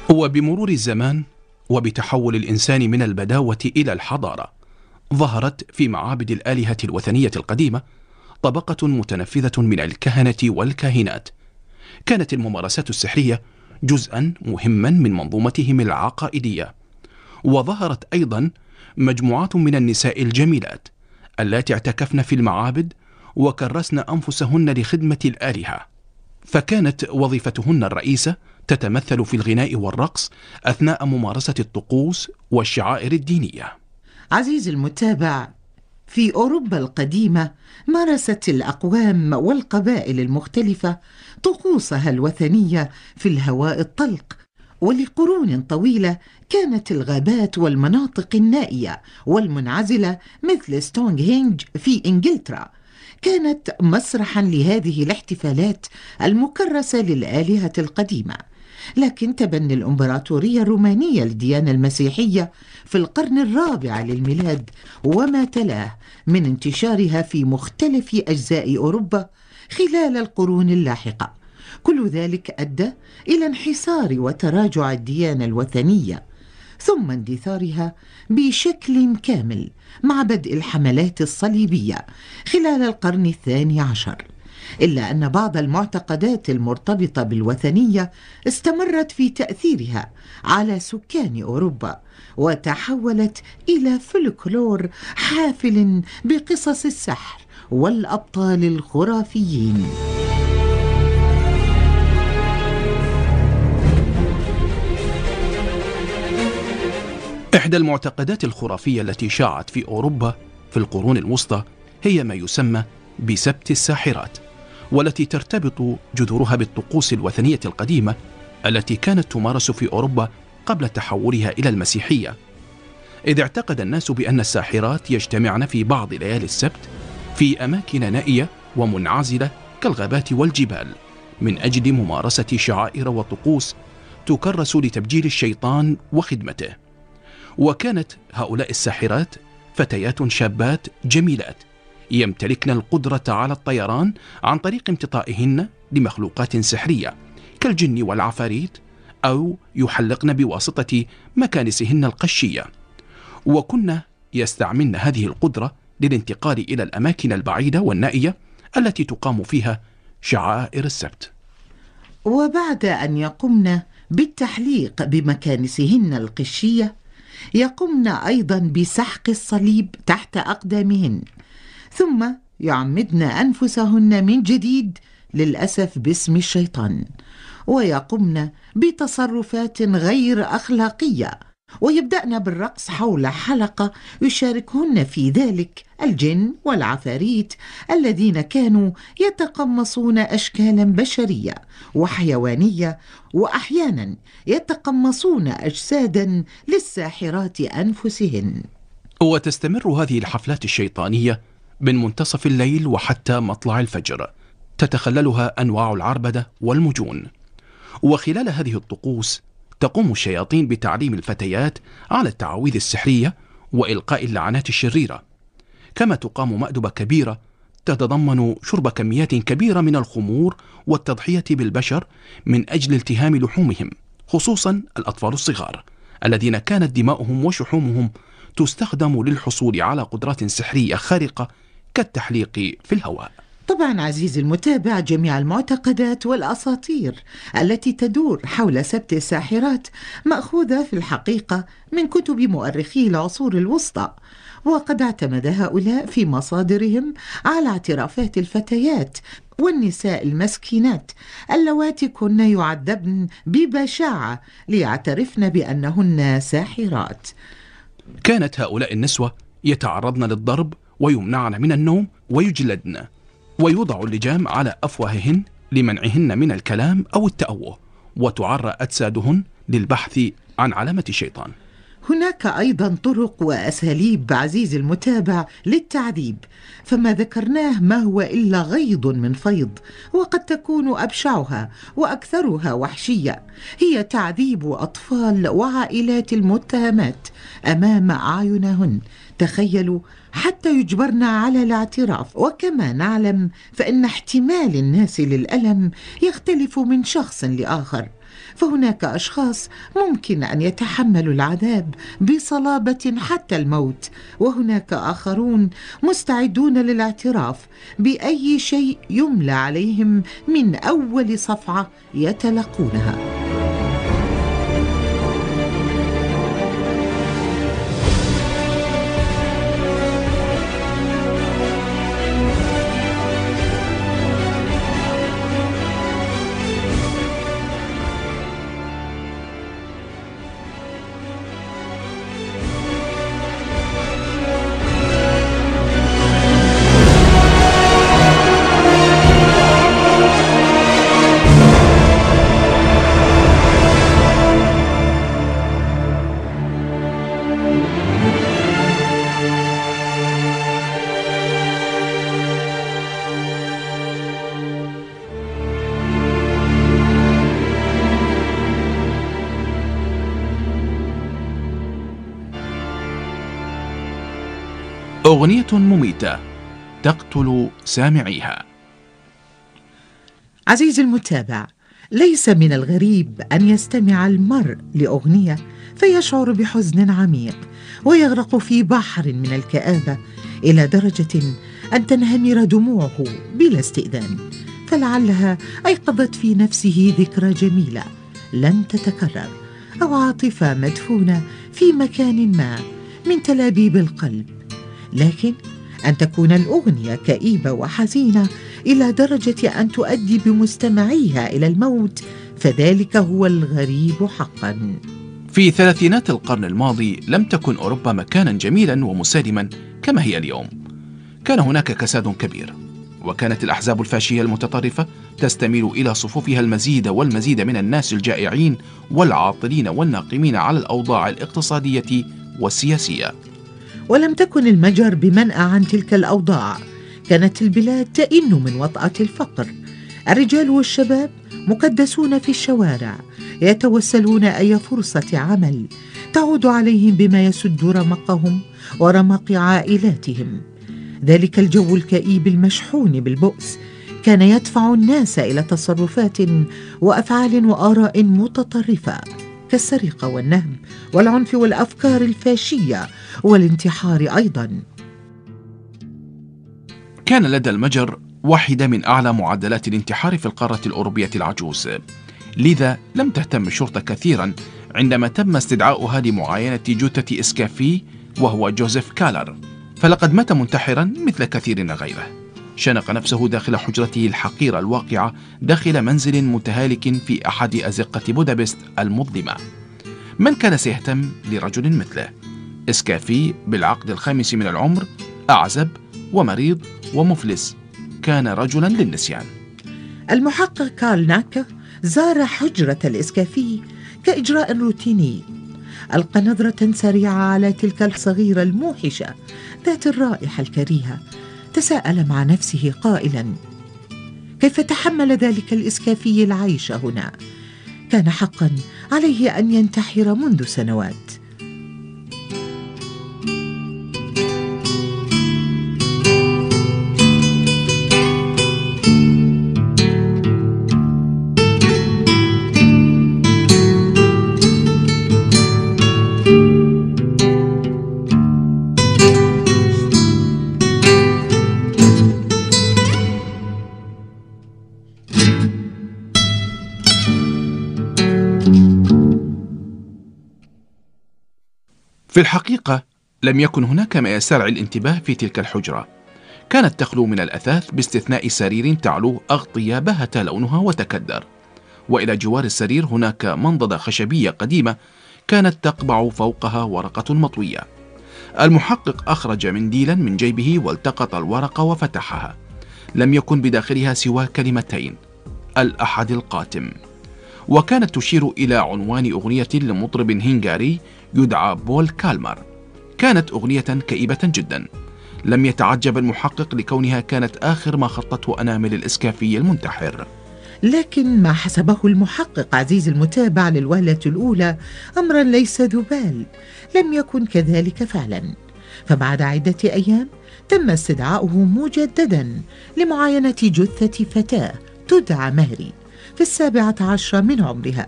وبمرور الزمان وبتحول الإنسان من البداوة إلى الحضارة ظهرت في معابد الآلهة الوثنية القديمة طبقة متنفذة من الكهنة والكاهنات. كانت الممارسات السحرية جزءا مهما من منظومتهم العقائدية وظهرت أيضا مجموعات من النساء الجميلات. اللاتي اعتكفن في المعابد وكرسن أنفسهن لخدمة الآلهة. فكانت وظيفتهن الرئيسة تتمثل في الغناء والرقص أثناء ممارسة الطقوس والشعائر الدينية. عزيزي المتابع في أوروبا القديمة مارست الأقوام والقبائل المختلفة طقوسها الوثنية في الهواء الطلق ولقرون طويلة كانت الغابات والمناطق النائية والمنعزلة مثل ستونغ هينج في إنجلترا. كانت مسرحا لهذه الاحتفالات المكرسة للآلهة القديمة. لكن تبني الإمبراطورية الرومانية للديانة المسيحية في القرن الرابع للميلاد وما تلاه من انتشارها في مختلف أجزاء أوروبا خلال القرون اللاحقة. كل ذلك أدى إلى انحسار وتراجع الديانة الوثنية. ثم اندثارها بشكل كامل مع بدء الحملات الصليبية خلال القرن الثاني عشر إلا أن بعض المعتقدات المرتبطة بالوثنية استمرت في تأثيرها على سكان أوروبا وتحولت إلى فلكلور حافل بقصص السحر والأبطال الخرافيين. إحدى المعتقدات الخرافية التي شاعت في أوروبا في القرون الوسطى هي ما يسمى بسبت الساحرات والتي ترتبط جذورها بالطقوس الوثنية القديمة التي كانت تمارس في أوروبا قبل تحولها إلى المسيحية. إذ اعتقد الناس بأن الساحرات يجتمعن في بعض ليالي السبت في أماكن نائية ومنعزلة كالغابات والجبال من أجل ممارسة شعائر وطقوس تكرس لتبجيل الشيطان وخدمته. وكانت هؤلاء الساحرات فتيات شابات جميلات يمتلكن القدرة على الطيران عن طريق امتطائهن لمخلوقات سحرية كالجن والعفاريت أو يحلقن بواسطة مكانسهن القشية. وكن يستعملن هذه القدرة للانتقال إلى الأماكن البعيدة والنائية التي تقام فيها شعائر السبت. وبعد أن يقمن بالتحليق بمكانسهن القشية يقمن أيضا بسحق الصليب تحت أقدامهن ثم يعمدن أنفسهن من جديد للأسف باسم الشيطان ويقمن بتصرفات غير أخلاقية ويبدأن بالرقص حول حلقة يشاركهن في ذلك الجن والعفاريت الذين كانوا يتقمصون أشكالا بشرية وحيوانية وأحيانا يتقمصون أجسادا للساحرات أنفسهن. وتستمر هذه الحفلات الشيطانية من منتصف الليل وحتى مطلع الفجر. تتخللها أنواع العربدة والمجون. وخلال هذه الطقوس تقوم الشياطين بتعليم الفتيات على التعاويذ السحرية وإلقاء اللعنات الشريرة. كما تقام مأدبة كبيرة تتضمن شرب كميات كبيرة من الخمور والتضحية بالبشر من أجل التهام لحومهم خصوصا الأطفال الصغار الذين كانت دماؤهم وشحومهم تستخدم للحصول على قدرات سحرية خارقة كالتحليق في الهواء. طبعا عزيزي المتابع جميع المعتقدات والأساطير التي تدور حول سبت الساحرات مأخوذة في الحقيقة من كتب مؤرخي العصور الوسطى وقد اعتمد هؤلاء في مصادرهم على اعترافات الفتيات والنساء المسكينات اللواتي كن يعذبن ببشاعة ليعترفن بأنهن ساحرات. كانت هؤلاء النسوة يتعرضن للضرب ويمنعن من النوم ويجلدن. ويوضع اللجام على أفواههن لمنعهن من الكلام أو التأوه وتعرى أجسادهن للبحث عن علامة الشيطان. هناك أيضا طرق وأساليب عزيزي المتابع للتعذيب فما ذكرناه ما هو إلا غيض من فيض وقد تكون أبشعها وأكثرها وحشية. هي تعذيب أطفال وعائلات المتهمات أمام أعينهن. تخيلوا حتى يجبرن على الاعتراف. وكما نعلم فإن احتمال الناس للألم يختلف من شخص لآخر. فهناك أشخاص ممكن أن يتحملوا العذاب بصلابة حتى الموت. وهناك آخرون مستعدون للاعتراف بأي شيء يملى عليهم من أول صفعة يتلقونها. أغنية مميتة تقتل سامعيها. عزيزي المتابع ليس من الغريب أن يستمع المرء لأغنية فيشعر بحزن عميق ويغرق في بحر من الكآبة إلى درجة أن تنهمر دموعه بلا استئذان فلعلها أيقظت في نفسه ذكرى جميلة لن تتكرر أو عاطفة مدفونة في مكان ما من تلابيب القلب. لكن أن تكون الأغنية كئيبة وحزينة إلى درجة أن تؤدي بمستمعيها إلى الموت فذلك هو الغريب حقا. في ثلاثينات القرن الماضي لم تكن أوروبا مكانا جميلا ومسالما كما هي اليوم. كان هناك كساد كبير وكانت الأحزاب الفاشية المتطرفة تستميل إلى صفوفها المزيد والمزيد من الناس الجائعين والعاطلين والناقمين على الأوضاع الاقتصادية والسياسية. ولم تكن المجر بمنأى عن تلك الأوضاع. كانت البلاد تئن من وطأة الفقر. الرجال والشباب مكدسون في الشوارع يتوسلون أي فرصة عمل. تعود عليهم بما يسد رمقهم ورمق عائلاتهم. ذلك الجو الكئيب المشحون بالبؤس. كان يدفع الناس إلى تصرفات وأفعال وآراء متطرفة. كالسرقة والنهب والعنف والأفكار الفاشية والانتحار أيضا. كان لدى المجر واحدة من أعلى معدلات الانتحار في القارة الأوروبية العجوز. لذا لم تهتم الشرطة كثيرا عندما تم استدعاؤها لمعاينة جثة إسكافي وهو جوزيف كالر. فلقد مات منتحرا مثل كثير غيره. شنق نفسه داخل حجرته الحقيرة الواقعة داخل منزل متهالك في أحد أزقة بودابست المظلمة. من كان سيهتم لرجل مثله؟ إسكافي بالعقد الخامس من العمر أعزب ومريض ومفلس. كان رجلا للنسيان. المحقق كارل ناكا زار حجرة الإسكافي كإجراء روتيني. ألقى نظرة سريعة على تلك الصغيرة الموحشة ذات الرائحة الكريهة تساءل مع نفسه قائلا كيف تحمل ذلك الإسكافي العيش هنا؟ كان حقا عليه أن ينتحر منذ سنوات في الحقيقة لم يكن هناك ما يسترعي الانتباه في تلك الحجرة. كانت تخلو من الأثاث باستثناء سرير تعلوه أغطية بهت لونها وتكدر. وإلى جوار السرير هناك منضدة خشبية قديمة كانت تقبع فوقها ورقة مطوية. المحقق أخرج منديلا من جيبه والتقط الورقة وفتحها. لم يكن بداخلها سوى كلمتين الأحد القاتم. وكانت تشير إلى عنوان أغنية لمطرب هنغاري يدعى بول كالمر. كانت أغنية كئيبة جدا. لم يتعجب المحقق لكونها كانت آخر ما خطته أنامل الإسكافي المنتحر. لكن ما حسبه المحقق عزيز المتابع للوهلة الأولى أمرا ليس ذو بال لم يكن كذلك فعلا. فبعد عدة أيام تم استدعاؤه مجددا لمعاينة جثة فتاة تدعى مهري في السابعة عشرة من عمرها.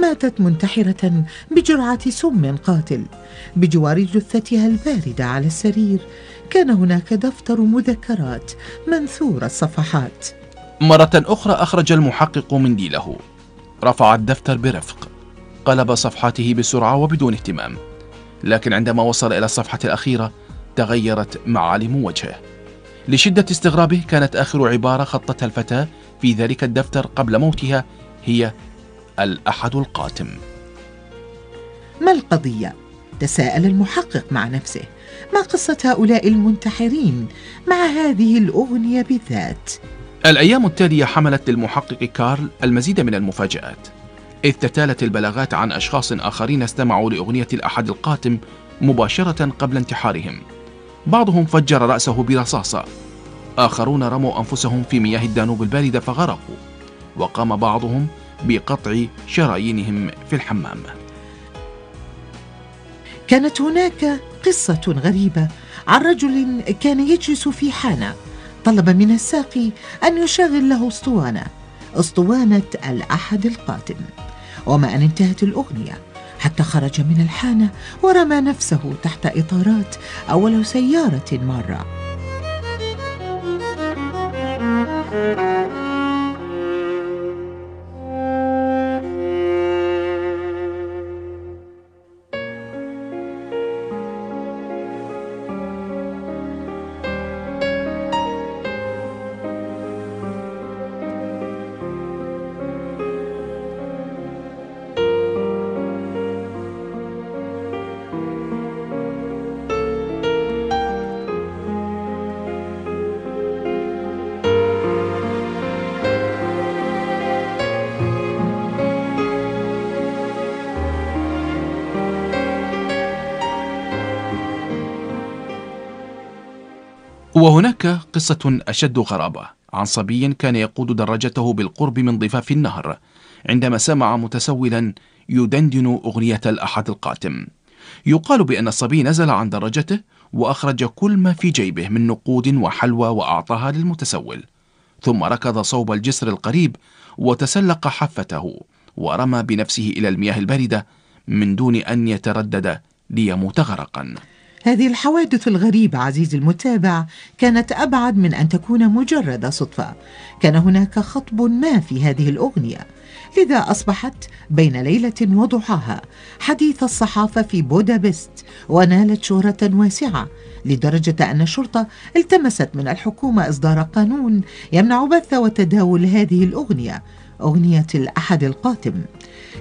ماتت منتحرة بجرعة سم قاتل. بجوار جثتها الباردة على السرير كان هناك دفتر مذكرات منثور الصفحات. مرة أخرى أخرج المحقق منديله رفع الدفتر برفق. قلب صفحاته بسرعة وبدون اهتمام. لكن عندما وصل إلى الصفحة الأخيرة تغيرت معالم وجهه. لشدة استغرابه كانت آخر عبارة خطتها الفتاة في ذلك الدفتر قبل موتها هي الأحد القاتم. ما القضية؟ تساءل المحقق مع نفسه. ما قصة هؤلاء المنتحرين مع هذه الأغنية بالذات؟ الأيام التالية حملت للمحقق كارل المزيد من المفاجآت إذ تتالت البلاغات عن أشخاص آخرين استمعوا لأغنية الأحد القاتم مباشرة قبل انتحارهم. بعضهم فجر رأسه برصاصة. آخرون رموا أنفسهم في مياه الدانوب الباردة فغرقوا. وقام بعضهم بقطع شرايينهم في الحمام. كانت هناك قصة غريبة عن رجل كان يجلس في حانة. طلب من الساقي أن يشغل له أسطوانة. أسطوانة الأحد القاتم. وما أن انتهت الأغنية. حتى خرج من الحانة ورمى نفسه تحت إطارات أول سيارة مرة. وهناك قصة أشد غرابة. عن صبي كان يقود دراجته بالقرب من ضفاف النهر عندما سمع متسولا يدندن أغنية الأحد القاتم. يقال بأن الصبي نزل عن دراجته وأخرج كل ما في جيبه من نقود وحلوى وأعطاها للمتسول. ثم ركض صوب الجسر القريب وتسلق حافته ورمى بنفسه إلى المياه الباردة من دون أن يتردد ليموت غرقا. هذه الحوادث الغريبة عزيزي المتابع كانت أبعد من أن تكون مجرد صدفة. كان هناك خطب ما في هذه الأغنية. لذا أصبحت بين ليلة وضحاها حديث الصحافة في بودابست ونالت شهرة واسعة لدرجة أن الشرطة التمست من الحكومة إصدار قانون يمنع بث وتداول هذه الأغنية أغنية الأحد القاتم.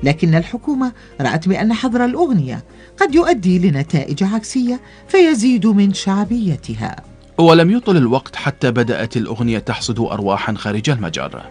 لكن الحكومة رأت بأن حظر الأغنية قد يؤدي لنتائج عكسية فيزيد من شعبيتها. ولم يطل الوقت حتى بدأت الأغنية تحصد أرواحا خارج المجر